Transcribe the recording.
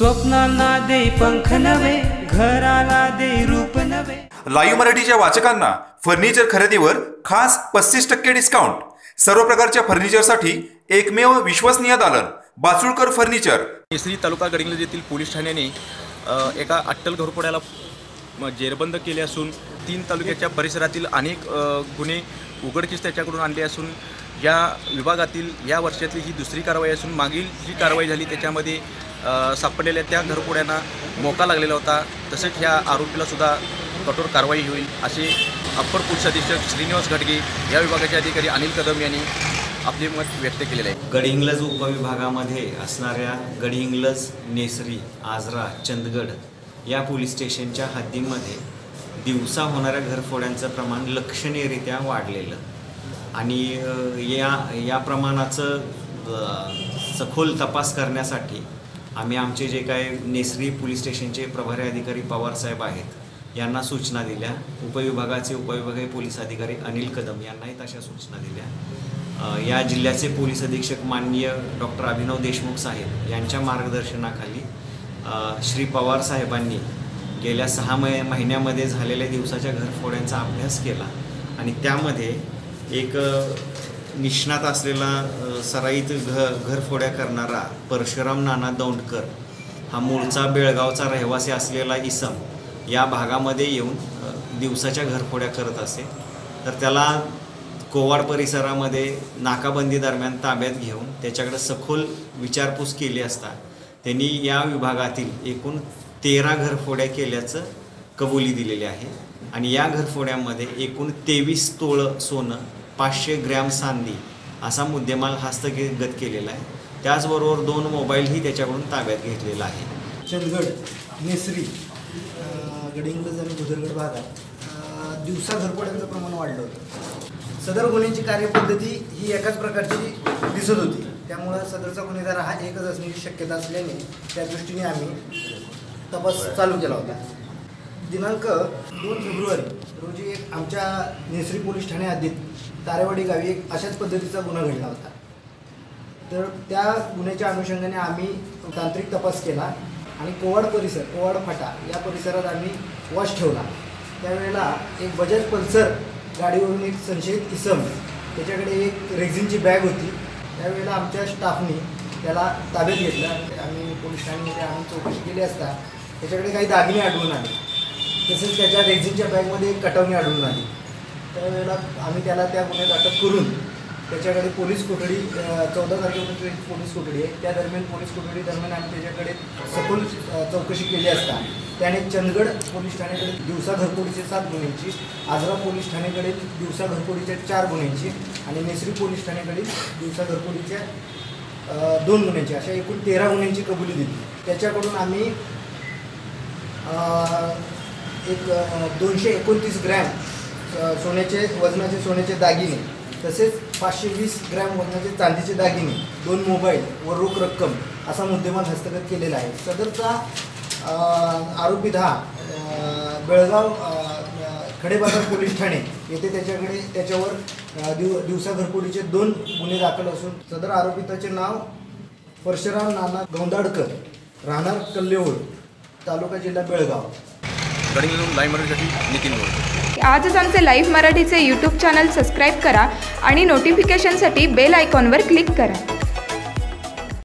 स्वप्नांना दे पंख नवे घराला दे रूप नवे लाईव्ह मराठीच्या वाचकांना फर्निचर खरेदीवर खास पस्तीस टक्के डिस्काउंट सर्व प्रकारच्या फर्निचरसाठी एकमेव विश्वसनीय दालन बाचुळकर फर्निचर. केसरी तालुका गडिंग्लज येथील पोलीस ठाण्याने एका अट्टल घरफोड्याला म, जेरबंद केले असून तीन तालुक्याच्या परिसरातील अनेक गुन्हे उघडकीस त्याच्याकडून आणले असून या विभागातील या वर्षातली ही दुसरी कारवाई असून मागील जी कारवाई झाली त्याच्यामध्ये सापडलेल्या त्या घरफोड्यांना मोका लागलेला होता. तसेच ह्या आरोपीलासुद्धा कठोर कारवाई होईल असे अप्पर पोलीस अधीक्षक श्रीनिवास घडगे या विभागाचे अधिकारी अनिल कदम यांनी आपले मत व्यक्त केलेले आहे. गडहिंग्लज उपविभागामध्ये असणाऱ्या गडहिंग्लज नेसरी आजरा चंदगड या पोलीस स्टेशनच्या हद्दीमध्ये दिवसा होणाऱ्या घरफोड्यांचं प्रमाण लक्षणीयरित्या वाढलेलं. आणि या या प्रमाणाचं सखोल तपास करण्यासाठी आम्ही आमचे जे काय नेसरी पोलीस स्टेशनचे प्रभारी अधिकारी पवारसाहेब आहेत यांना सूचना दिल्या. उपविभागाचे उपविभागीय पोलीस अधिकारी अनिल कदम यांनाही तशा सूचना दिल्या. या जिल्ह्याचे पोलीस अधीक्षक माननीय डॉक्टर अभिनव देशमुख साहेब यांच्या मार्गदर्शनाखाली श्री पवार साहेबांनी गेल्या सहा मै महिन्यामध्ये झालेल्या दिवसाच्या घरफोड्यांचा अभ्यास केला आणि त्यामध्ये एक निष्णात असलेला सराईत घ घरफोड्या करणारा परशुराम नाना दौंडकर हा मूळचा बेळगावचा रहिवासी असलेला इसम या भागामध्ये येऊन दिवसाच्या घरफोड्या करत असे. तर त्याला कोवाड परिसरामध्ये नाकाबंदी दरम्यान ताब्यात घेऊन त्याच्याकडे सखोल विचारपूस केली असता त्यांनी या विभागातील एकूण तेरा घरफोड्या केल्याचं कबुली दिलेली आहे. आणि या घरफोड्यामध्ये एकूण तेवीस तोळं सोनं पाचशे ग्रॅम सांदी असा मुद्देमाल हस्तगत केलेला आहे. त्याचबरोबर दोन मोबाईलही त्याच्याकडून ताब्यात घेतलेला आहे. चंदगड नेसरी गडिंगज आणि गुजरगड भागात दिवसा झरपड्यांचं प्रमाण वाढलं होतं. सदर गुन्ह्यांची कार्यपद्धती ही एकाच प्रकारची दिसत होती. त्यामुळं सदरचा गुन्हेगार हा एकच असण्याची शक्यता असल्याने त्या दृष्टीने आम्ही तपास चालू केला होता. दिनांक दोन फेब्रुवारी रोजी एक आमच्या नेसरी पोलीस ठाणे हद्दीत तारेवाडी गावी एक अशाच पद्धतीचा गुन्हा घडला होता. तर त्या गुन्ह्याच्या अनुषंगाने आम्ही तांत्रिक तपास केला आणि कोवाड परिसर कोवाड फाटा या परिसरात आम्ही वॉश ठेवला. त्यावेळेला एक बजाज पल्सर गाडीवरून एक संशयित इसम त्याच्याकडे एक रेझिनची बॅग होती. त्यावेळेला आमच्या स्टाफनी त्याला ताब्यात घेतला. आणि आम्ही पोलीस ठाण्यामध्ये आम्ही चौकशी केली असता त्याच्याकडे काही दागिने आढळून आले. तसेच त्याच्या रेझिनच्या बॅगमध्ये एक कटवणी आढळून आली. त्यावेळेला आम्ही त्याला त्या गुन्ह्यात अटक करून त्याच्याकडे पोलीस कोठडी चौदा तारखेपर्यंत एक पोलीस कोठडी आहे. त्या दरम्यान पोलीस कोठडी दरम्यान आम्ही त्याच्याकडे सखोल चौकशी केली असता. त्याने चंदगड पोलीस ठाण्याकडे दिवसा घरफोडीचे सात गुन्ह्यांची आजरा पोलीस ठाण्याकडे दिवसा घरफोडीच्या चार गुन्ह्यांची आणि नेसरी पोलीस ठाण्याकडे दिवसा घरफोडीच्या दोन गुन्ह्यांची अशा एकूण तेरा गुन्ह्यांची कबुली दिली. त्याच्याकडून आम्ही एक दोनशे एकोणतीस ग्रॅम सोन्याचे वजनाचे सोन्याचे दागिने तसेच पाचशे वीस ग्रॅम वजनाचे चांदीचे दागिने दोन मोबाईल व रोख रक्कम असा मुद्देमाल हस्तगत केलेला आहे. सदरचा आरोपी दहा बेळगाव खडेबाजार पोलीस ठाणे येथे त्याच्याकडे त्याच्यावर दिव दिवसा घरपोडीचे दोन गुन्हे दाखल असून सदर आरोपिताचे नाव परशुराम नाना गौंदाडकर राहणार कल्लेहोळ तालुका जिल्हा बेळगाव. गडिंग्लज लाईव्ह मराठीसाठी नितीन गोड आजच आमचे लाईव्ह मराठीचे यूट्यूब चॅनल सबस्क्राईब करा आणि नोटिफिकेशनसाठी बेल आयकॉनवर क्लिक करा.